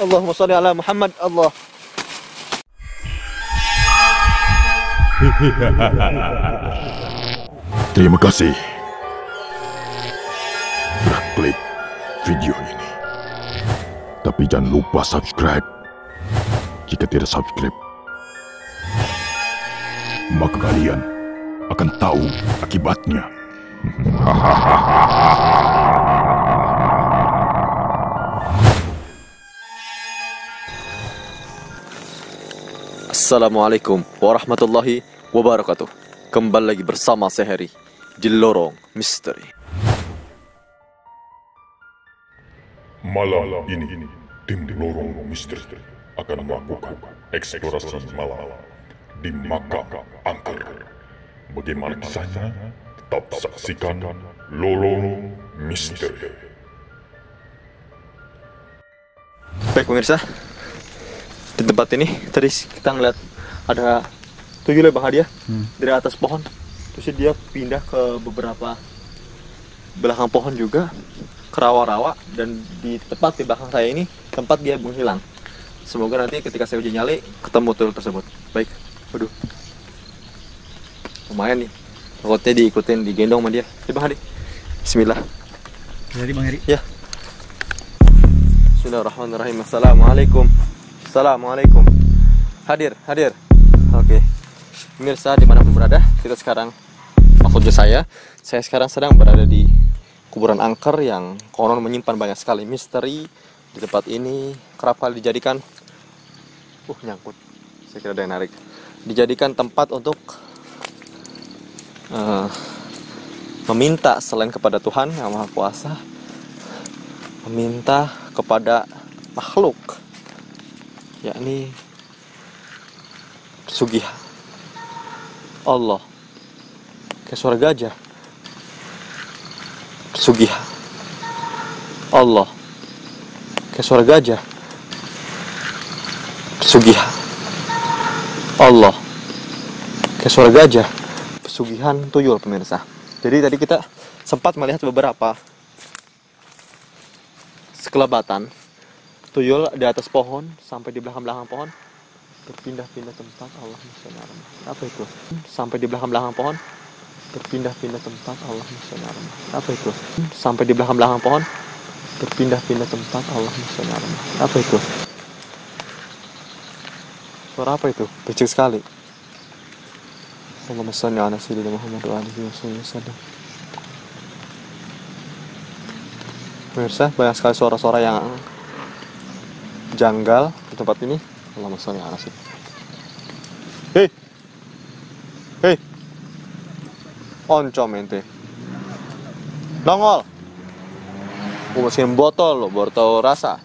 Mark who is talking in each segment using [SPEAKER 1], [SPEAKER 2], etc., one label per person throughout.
[SPEAKER 1] Allahumma salli ala Muhammad Allah
[SPEAKER 2] Terima kasih. Telah klik video ini. Tapi jangan lupa subscribe. Jika tidak subscribe, maka kalian akan tahu akibatnya.
[SPEAKER 1] Assalamualaikum warahmatullahi wabarakatuh Kembali lagi bersama saya Heri Di Lorong Misteri
[SPEAKER 2] Malam ini, tim Lorong Misteri akan melakukan eksplorasi malam di makam angker. Bagaimana kisahnya? Tetap saksikan Lorong Misteri.
[SPEAKER 1] Baik pemirsa Di tempat ini tadi kita ngeliat ada tuyul ya Bang Hadi ya Dari atas pohon Terus dia pindah ke beberapa belakang pohon juga ke rawa-rawa dan di tepat di belakang saya ini tempat dia menghilang. Semoga nanti ketika saya uji nyali ketemu tuyul tersebut. Baik, waduh. Lumayan nih. Takutnya diikutin, digendong sama dia. Ya Bang Hadi. Bismillah.
[SPEAKER 3] Jadi Bang Heri.
[SPEAKER 1] Ya. Bismillahirrahmanirrahim. Assalamualaikum. Assalamualaikum. Hadir, hadir. Oke. Pemirsa di mana pun berada, kita sekarang maksudnya saya, saya sekarang sedang berada di kuburan angker yang konon menyimpan banyak sekali misteri di tempat ini kerap kali dijadikan uh nyangkut saya kira ada yang narik dijadikan tempat untuk eh, meminta selain kepada Tuhan yang Maha Kuasa meminta kepada makhluk yakni sugih Allah ke suara gajah sugih Allah ke suara gajah sugih Allah ke suara gajah pesugihan tuyul pemirsa. Jadi tadi kita sempat melihat beberapa sekelebatan tuyul di atas pohon sampai di belakang-belakang pohon. Berpindah-pindah tempat Allah apa itu? Sampai di belakang-belakang pohon. Berpindah-pindah tempat Allah apa itu? Sampai di belakang-belakang pohon. Berpindah-pindah tempat Allah apa itu? Suara apa itu? Berisik sekali. Allahumma salli ala sayyidina Muhammad wa alihi wasallam. Pemirsa, banyak sekali suara-suara yang janggal di tempat ini. Sholli ala sayyidina. Hei. Hei. Oncom ente. Nongol. Gue masukin botol lo, botol rasa.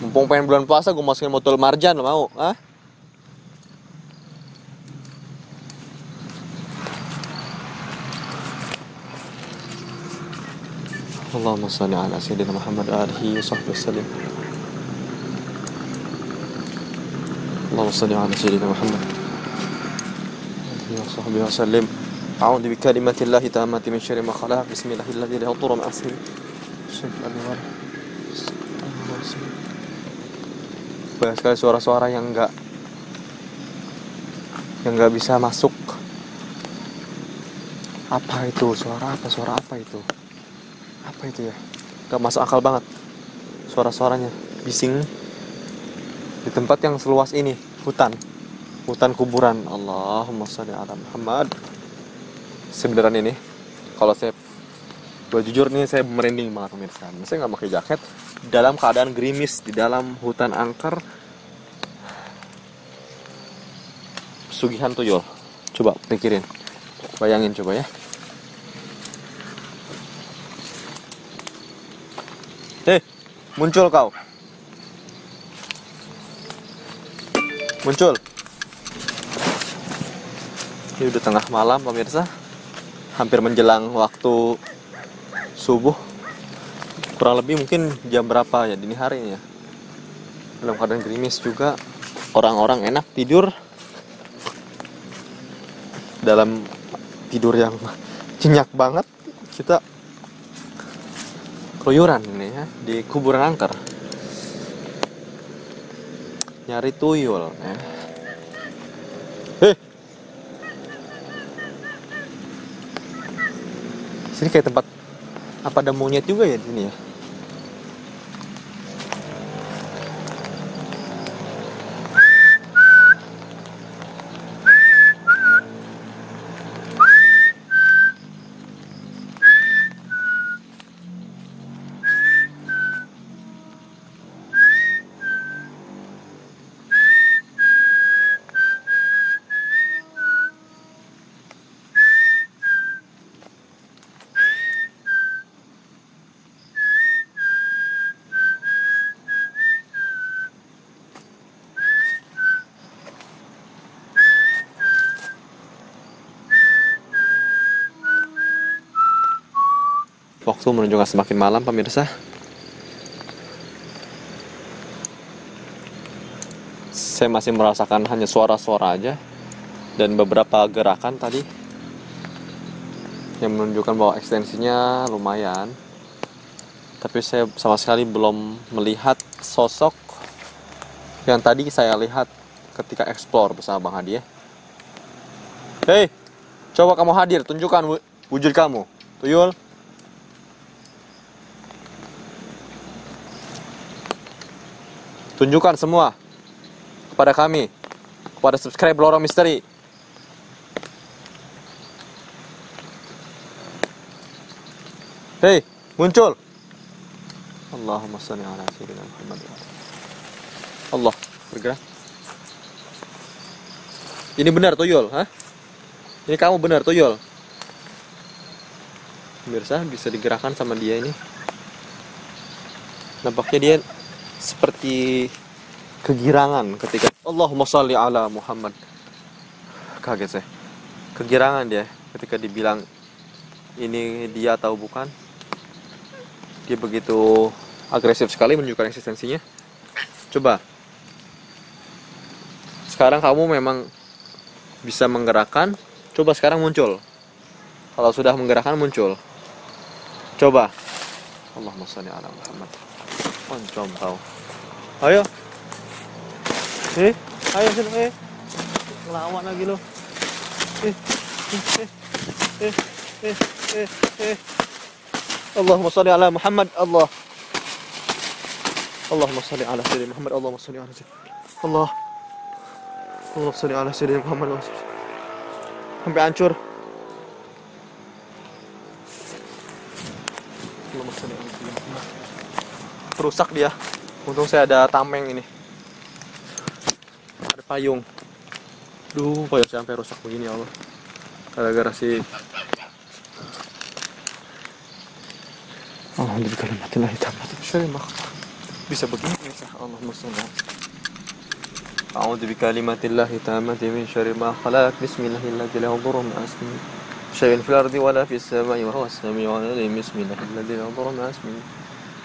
[SPEAKER 1] Mumpung pengen bulan puasa, gue masukin botol marjan lo mau? Hah? اللهم صل على سيدنا محمد وآله وصحبه وسلم اللهم صل على سيدنا محمد وآله وصحبه وسلم أعوذ بكلمة الله تامة من شر ما خلق بسم الله الذي لا يضر مع اسمه شيء في الأرض ولا banyak sekali suara-suara yang enggak yang enggak bisa masuk apa itu suara apa suara apa itu Apa itu ya? Gak masuk akal banget. Suara-suaranya bising. Di tempat yang seluas ini hutan. Hutan kuburan. Allahumma sholli ala Muhammad. Sebenarnya ini kalau saya gue jujur nih saya merinding banget pemirsa. Saya nggak pakai jaket. Dalam keadaan gerimis di dalam hutan angker. Sugihan tuyul. Coba pikirin. Bayangin coba ya Hei, muncul kau. Muncul. Ini udah tengah malam pemirsa. Hampir menjelang waktu subuh. Kurang lebih mungkin jam berapa ya dini hari ya. Dalam keadaan gerimis juga. Orang-orang enak tidur. Dalam tidur yang nyenyak banget. Kita keluyuran ini ya di kuburan angker nyari tuyul ya. Hei. Sini kayak tempat apa ada monyet juga ya di sini ya? Waktu menunjukkan semakin malam pemirsa. Saya masih merasakan hanya suara-suara aja dan beberapa gerakan tadi yang menunjukkan bahwa ekstensinya lumayan. Tapi saya sama sekali belum melihat sosok yang tadi saya lihat ketika explore bersama Bang Hadi ya. Hei, coba kamu hadir, tunjukkan wu- wujud kamu. Tuyul. Tunjukkan semua kepada kami, kepada subscribe Lorong Misteri. Hei, muncul. Allahumma salli ala sayyidina Muhammad. Allah, bergerak. Ini benar tuyul, ha? Ini kamu benar tuyul. Pemirsa bisa digerakkan sama dia ini. Nampaknya dia seperti kegirangan ketika Allahumma sholli ala Muhammad. Kaget saya. Kegirangan dia ketika dibilang ini dia atau bukan. Dia begitu agresif sekali menunjukkan eksistensinya. Coba. Sekarang kamu memang bisa menggerakkan coba sekarang muncul. Kalau sudah menggerakkan muncul. Coba. Allahumma sholli ala Muhammad Oncom kau. Ayo. Eh, ayo sini eh. Lawan lagi lo. Eh, eh, eh, eh, eh, eh. Allahumma salli ala Muhammad Allah. Allahumma salli ala sayyidina Muhammad Allahumma salli ala sayyidina Allah. Allahumma salli ala sayyidina Muhammad. Sampai hancur. Allahumma salli ala sayyidina Muhammad rusak dia untung saya ada tameng ini ada payung duh payung saya sampai rusak begini ya Allah gara-gara si Alhamdulillah kalimatillah tamat syari bisa begini ya Allah musnah أعوذ بكلمات الله التامة من شر ما خلق بسم الله الذي لا يضر مع اسمه شيء في الأرض ولا في السماء وهو السميع العليم بسم الله الذي لا يضر مع اسمه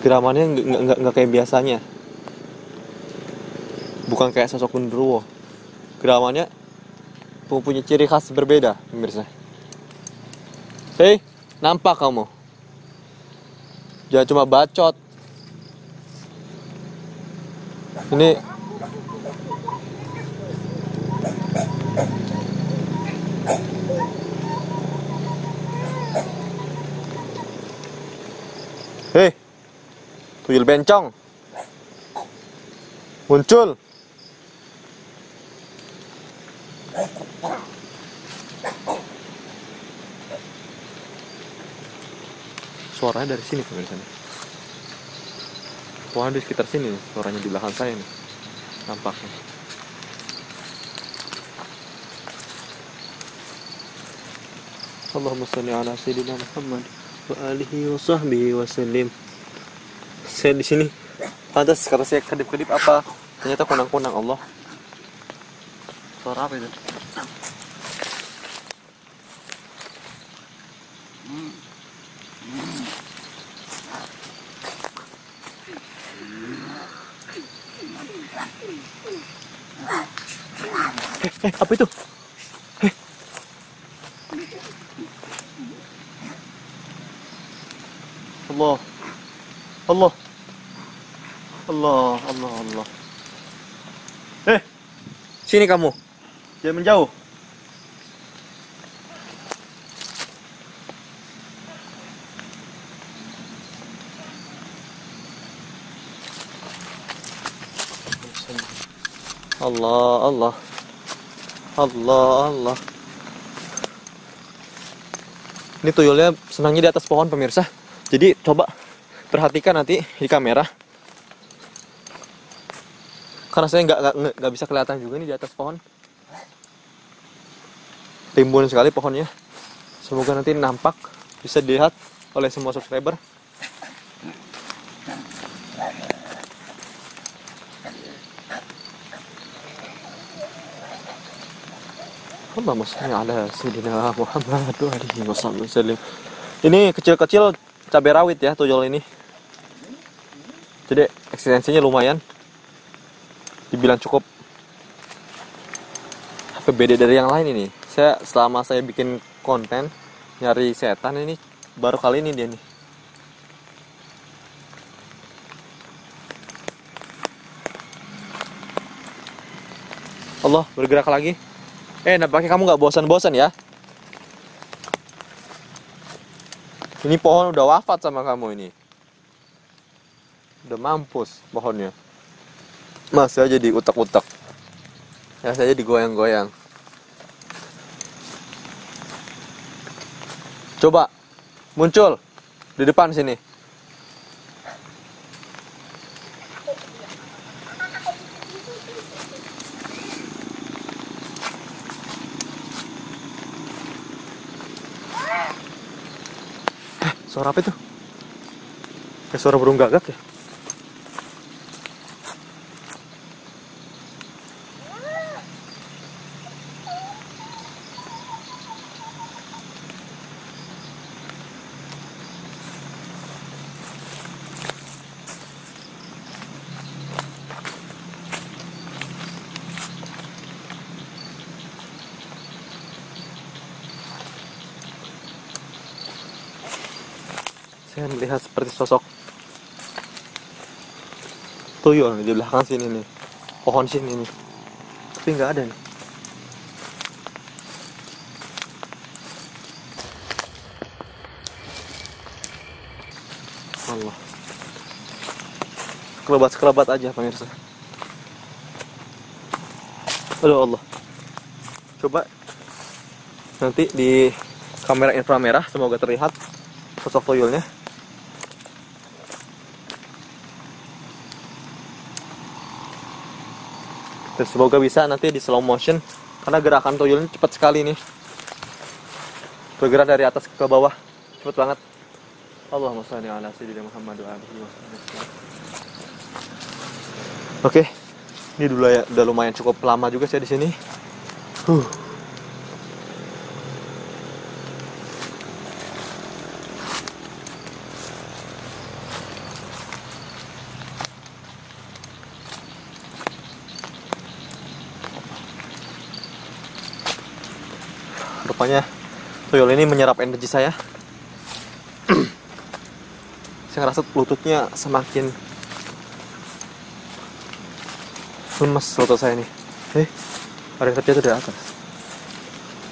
[SPEAKER 1] geramannya nggak nggak kayak biasanya. Bukan kayak sosok genderuwo geramannya punya ciri khas berbeda pemirsa. Hei nampak kamu? Jangan cuma bacot. Ini hei tuyul bencong. Muncul. Suaranya dari sini pemirsa. Nih Wah di sekitar sini nih, suaranya di belakang saya nih nampaknya. Allahumma salli ala sayyidina Muhammad wa alihi wa sahbihi wa sallim saya di sini. Pantas karena saya kedip-kedip apa? Ternyata kunang-kunang Allah. Suara apa itu? Eh, eh apa itu? Eh. Allah. Allah Allah Allah Allah. Eh sini kamu. Jangan menjauh. Allah Allah. Allah Allah. Ini tuyulnya senangnya di atas pohon pemirsa. Jadi coba perhatikan nanti di kamera karena saya nggak nggak bisa kelihatan juga nih di atas pohon timbun sekali pohonnya semoga nanti nampak bisa dilihat oleh semua subscriber Allahumma sayyidina Muhammad alihi wasallam. Ini kecil-kecil cabai rawit ya tuyul ini. Jadi eksistensinya lumayan. Dibilang cukup apa beda dari yang lain ini. Saya selama saya bikin konten nyari setan ini baru kali ini dia nih. Allah bergerak lagi. Eh, nampaknya kamu nggak bosan-bosan ya? Ini pohon udah wafat sama kamu ini. Udah mampus pohonnya. Masih aja di utak-utak. Ya saja digoyang-goyang. Coba muncul di depan sini. Suara apa itu? Kayak suara burung gagak ya? Saya melihat seperti sosok tuyul di belakang sini nih. Pohon sini nih. Tapi nggak ada nih. Allah. Kelebat kelebat aja pemirsa. Aduh Allah. Coba nanti di kamera inframerah semoga terlihat sosok tuyulnya dan semoga bisa nanti di slow motion. Karena gerakan tuyulnya cepat sekali nih. Bergerak dari atas ke bawah. Cepat banget. Allahumma sholli ala sayyidina Muhammad wa alihi Oke, ini dulu ya, udah lumayan cukup lama juga saya di sini. Huh. Rupanya tuyul ini menyerap energi saya. saya ngerasa lututnya semakin lemes lutut saya nih. Eh, ada yang terjatuh dari atas.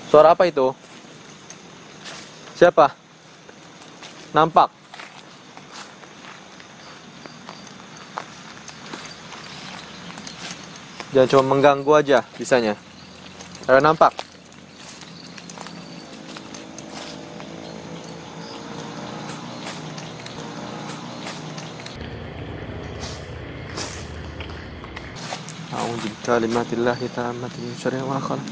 [SPEAKER 1] Suara apa itu? Siapa? Nampak? Jangan cuma mengganggu aja bisanya. Ada nampak? أعوذ بكلمات الله التامة من شر ما خلق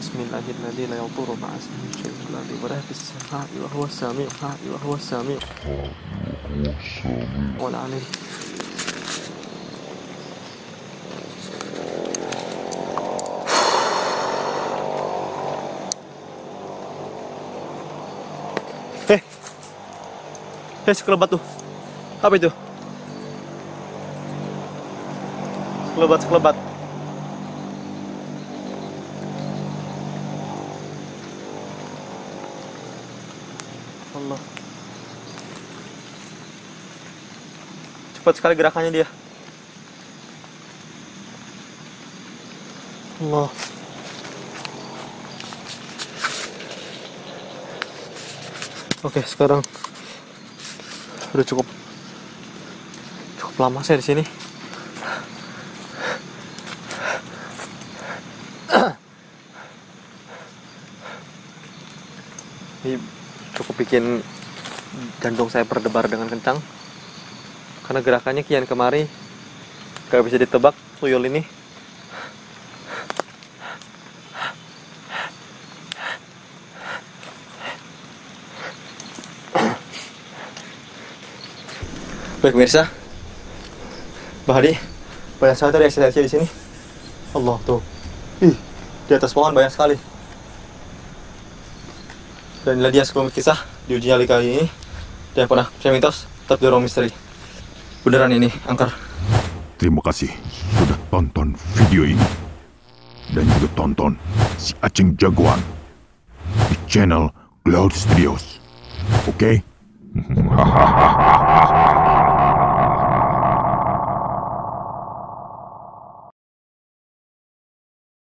[SPEAKER 1] بسم الله الذي لا يضر مع اسمه شيء في الأرض ولا في السماء وهو السميع وهو السميع Wala aneh. Eh, eh sekelebat tuh. Apa itu? Sekelebat, sekelebat. Allah. Cepat sekali gerakannya dia. Allah. Oke, sekarang udah cukup cukup lama saya di sini. Ini cukup bikin jantung saya berdebar dengan kencang. Karena gerakannya kian kemari gak bisa ditebak tuyul ini. Baik pemirsa. Mbak Hadi banyak sekali tadi di sini. Allah tuh. Ih di atas pohon banyak sekali dan inilah dia sekelumit kisah di uji nyali kali ini dan pernah saya mitos tetap di ruang misteri beneran ini angker
[SPEAKER 2] Terima kasih sudah tonton video ini. Dan juga tonton si Aceng Jagoan di channel Cloud Studios. Oke? Hahaha.